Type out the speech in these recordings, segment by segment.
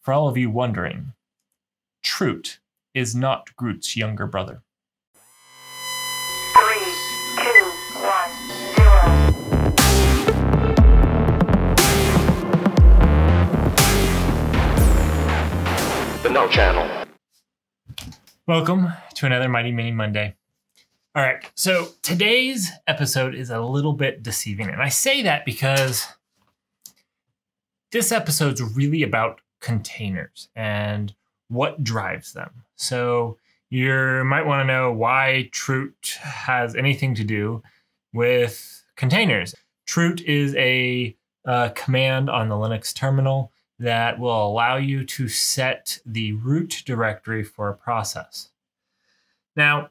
for all of you wondering, chroot is not Groot's younger brother. Three, two, one, zero. The No Channel. Welcome to another Mighty Mini Monday. All right, so today's episode is a little bit deceiving. And I say that because this episode's really about containers and what drives them. So you might want to know why chroot has anything to do with containers. chroot is a uh, command on the Linux terminal that will allow you to set the root directory for a process. Now,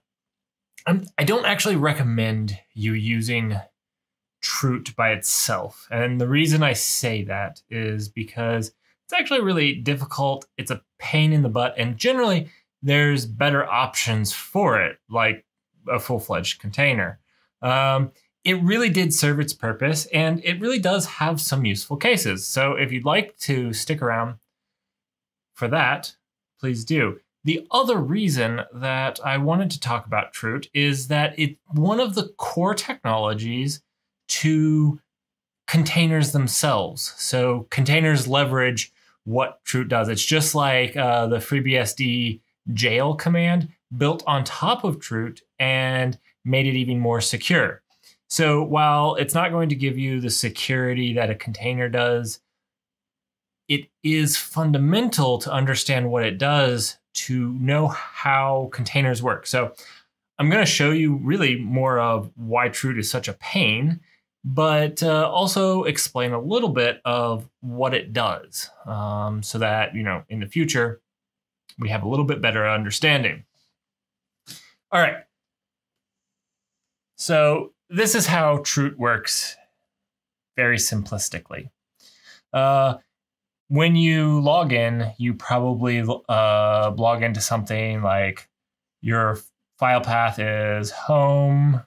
I'm, I don't actually recommend you using chroot by itself. And the reason I say that is because it's actually really difficult. It's a pain in the butt. And generally, there's better options for it, like a full fledged container. Um, it really did serve its purpose and it really does have some useful cases. So if you'd like to stick around for that, please do. The other reason that I wanted to talk about chroot is that it's one of the core technologies to containers themselves. So containers leverage what chroot does. It's just like uh, the FreeBSD jail command built on top of chroot and made it even more secure. So while it's not going to give you the security that a container does, it is fundamental to understand what it does to know how containers work. So I'm going to show you really more of why chroot is such a pain, but uh, also explain a little bit of what it does um, so that, you know, in the future, we have a little bit better understanding. All right. So this is how chroot works very simplistically. Uh, when you log in, you probably uh, log into something like your file path is home.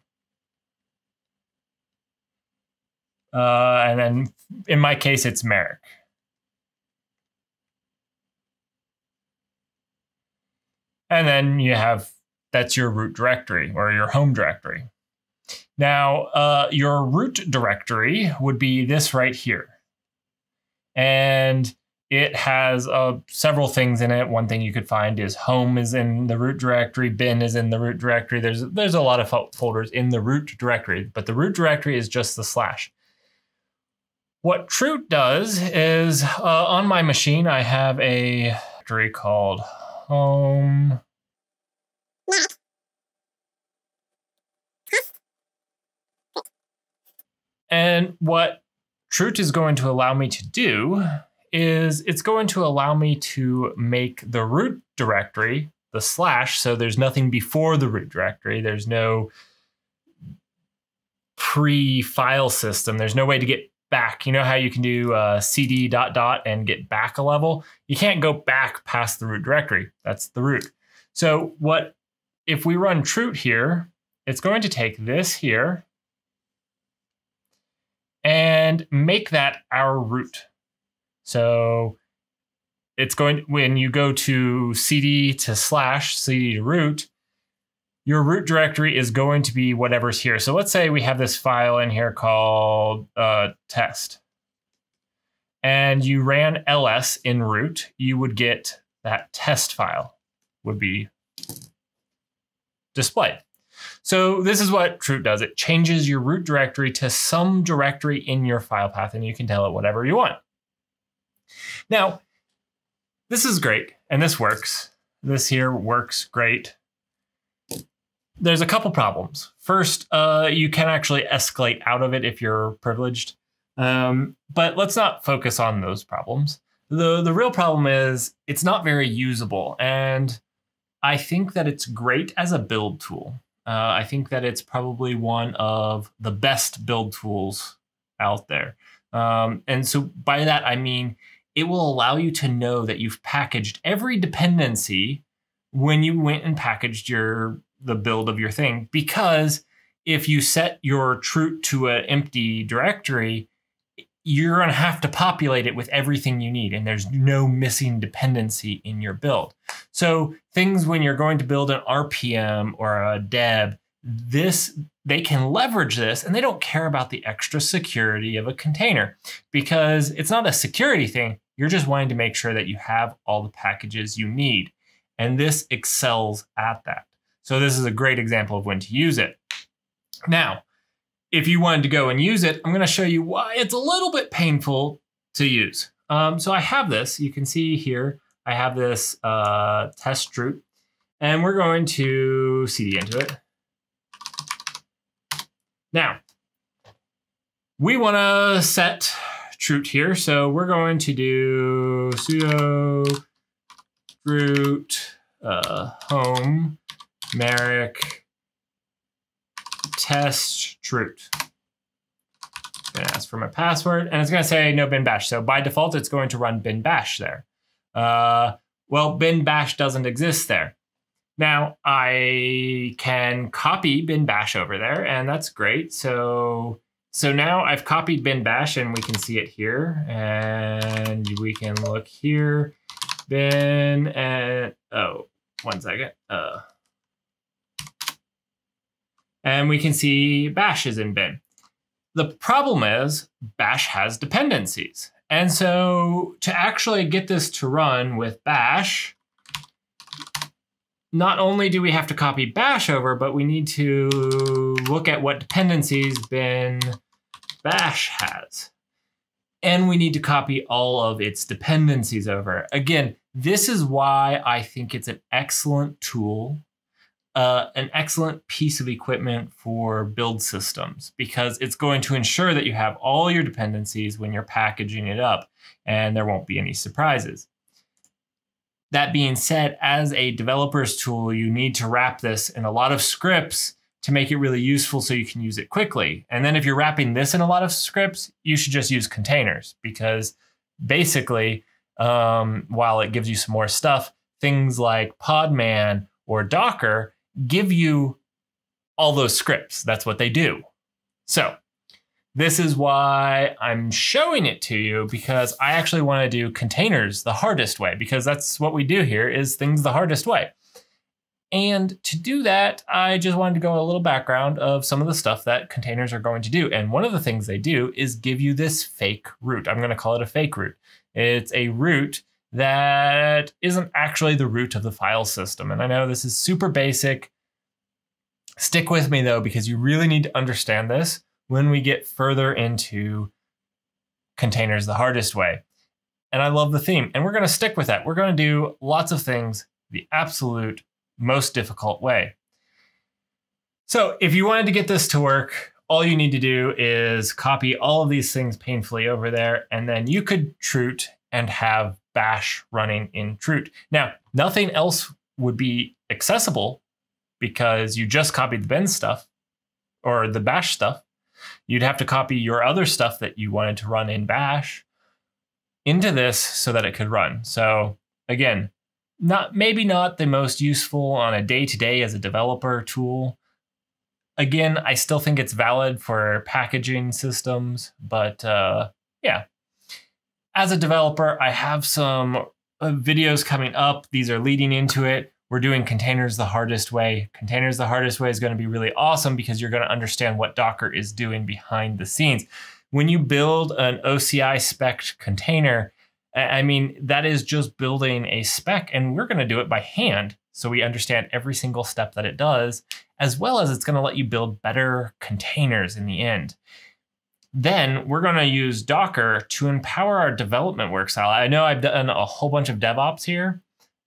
Uh, and then in my case, it's Merrick. And then you have that's your root directory or your home directory. Now, uh, your root directory would be this right here. And it has uh, several things in it. One thing you could find is home is in the root directory, bin is in the root directory. There's, there's a lot of folders in the root directory, but the root directory is just the slash. What chroot does is uh, on my machine, I have a directory called home. And what chroot is going to allow me to do is it's going to allow me to make the root directory the slash. So there's nothing before the root directory. There's no pre file system. There's no way to get back. You know how you can do uh, cd dot dot and get back a level? You can't go back past the root directory. That's the root. So what if we run chroot here, it's going to take this here and make that our root. So it's going when you go to cd to slash cd to root, your root directory is going to be whatever's here. So let's say we have this file in here called uh, test, and you ran ls in root, you would get that test file would be displayed. So this is what chroot does. It changes your root directory to some directory in your file path, and you can tell it whatever you want. Now, this is great, and this works. This here works great. There's a couple problems. First, uh, you can actually escalate out of it if you're privileged. Um, but let's not focus on those problems. The, the real problem is it's not very usable, and I think that it's great as a build tool. Uh, I think that it's probably one of the best build tools out there. Um, and so by that, I mean it will allow you to know that you've packaged every dependency when you went and packaged your the build of your thing. Because if you set your chroot to an empty directory, you're going to have to populate it with everything you need, and there's no missing dependency in your build. So things when you're going to build an RPM or a deb, this they can leverage this and they don't care about the extra security of a container because it's not a security thing. You're just wanting to make sure that you have all the packages you need. And this excels at that. So this is a great example of when to use it. Now, if you wanted to go and use it, I'm going to show you why it's a little bit painful to use. Um, so I have this. You can see here, I have this uh, test root, and we're going to cd into it. Now, we want to set chroot here, so we're going to do sudo root uh, home Merrick test root. Gonna ask for my password, and it's gonna say no bin bash. So by default, it's going to run bin bash there. Uh, well, bin bash doesn't exist there. Now I can copy bin bash over there, and that's great. So so now I've copied bin bash, and we can see it here, and we can look here. Bin and oh, one second. Uh, and we can see bash is in bin. The problem is bash has dependencies. And so to actually get this to run with bash, not only do we have to copy bash over, but we need to look at what dependencies bin bash has. And we need to copy all of its dependencies over. Again, this is why I think it's an excellent tool uh, an excellent piece of equipment for build systems because it's going to ensure that you have all your dependencies when you're packaging it up and there won't be any surprises. That being said, as a developer's tool, you need to wrap this in a lot of scripts to make it really useful so you can use it quickly. And then if you're wrapping this in a lot of scripts, you should just use containers because basically, um, while it gives you some more stuff, things like Podman or Docker give you all those scripts. That's what they do. So this is why I'm showing it to you because I actually want to do containers the hardest way because that's what we do here is things the hardest way. And to do that, I just wanted to go a little background of some of the stuff that containers are going to do. And one of the things they do is give you this fake root. I'm going to call it a fake root. It's a root that isn't actually the root of the file system. And I know this is super basic. Stick with me though, because you really need to understand this when we get further into containers the hardest way. And I love the theme, and we're going to stick with that. We're going to do lots of things the absolute most difficult way. So, if you wanted to get this to work, all you need to do is copy all of these things painfully over there, and then you could chroot and have bash running in chroot. Now, nothing else would be accessible because you just copied the bin stuff or the bash stuff. You'd have to copy your other stuff that you wanted to run in bash into this so that it could run. So again, not maybe not the most useful on a day-to-day as a developer tool. Again, I still think it's valid for packaging systems, but uh, yeah, as a developer, I have some uh, videos coming up. These are leading into it. We're doing containers the hardest way. Containers the hardest way is going to be really awesome because you're going to understand what Docker is doing behind the scenes. When you build an OCI spec container, I mean, that is just building a spec, and we're going to do it by hand. So we understand every single step that it does, as well as it's going to let you build better containers in the end. Then we're going to use Docker to empower our development work style. I know I've done a whole bunch of DevOps here,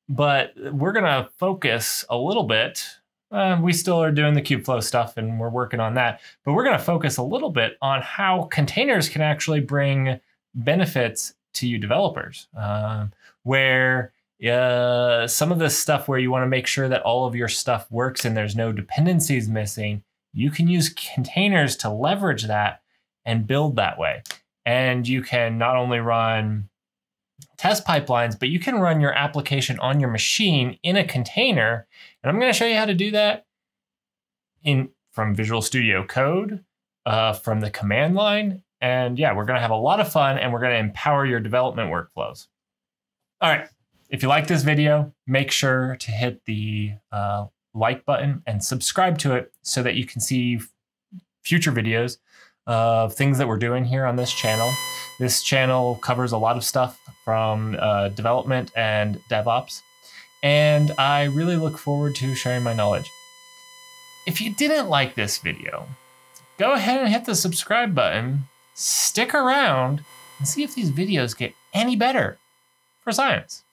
but we're going to focus a little bit. Uh, we still are doing the Kubeflow stuff and we're working on that, but we're going to focus a little bit on how containers can actually bring benefits to you developers, uh, where uh, some of this stuff where you want to make sure that all of your stuff works and there's no dependencies missing, you can use containers to leverage that and build that way. And you can not only run test pipelines, but you can run your application on your machine in a container. And I'm going to show you how to do that in from Visual Studio Code, uh, from the command line, And yeah, we're going to have a lot of fun and we're going to empower your development workflows. All right. If you like this video, make sure to hit the uh, like button and subscribe to it so that you can see future videos of things that we're doing here on this channel. This channel covers a lot of stuff from uh, development and DevOps, and I really look forward to sharing my knowledge. If you didn't like this video, go ahead and hit the subscribe button, stick around, and see if these videos get any better for science.